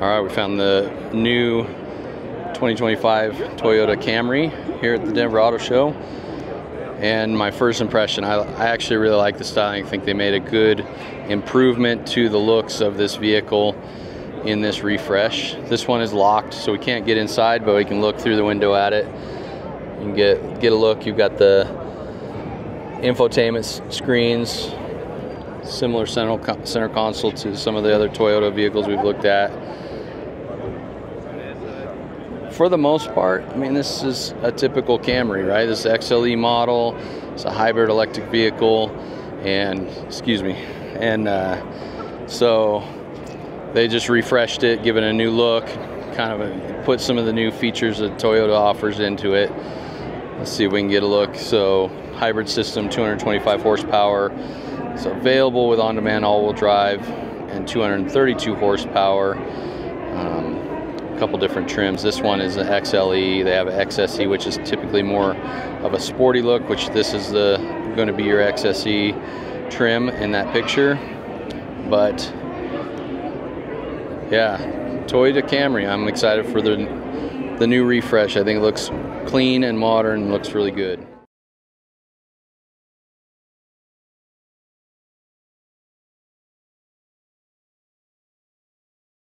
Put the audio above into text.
All right, we found the new 2025 Toyota Camry here at the Denver Auto Show. And my first impression, I, I, actually really like the styling. I think they made a good improvement to the looks of this vehicle in this refresh. This one is locked, so we can't get inside, but we can look through the window at it. You can get, get a look. You've got the infotainment screens, similar center, center console to some of the other Toyota vehicles we've looked at for the most part, I mean, this is a typical Camry, right? This XLE model. It's a hybrid electric vehicle, and excuse me, and uh, so they just refreshed it, given a new look, kind of a, put some of the new features that Toyota offers into it. Let's see if we can get a look. So hybrid system, 225 horsepower. It's available with on-demand all-wheel drive and 232 horsepower. Um, couple different trims. This one is an XLE. They have an XSE, which is typically more of a sporty look, which this is the going to be your XSE trim in that picture. But yeah, Toyota Camry. I'm excited for the the new refresh. I think it looks clean and modern. Looks really good.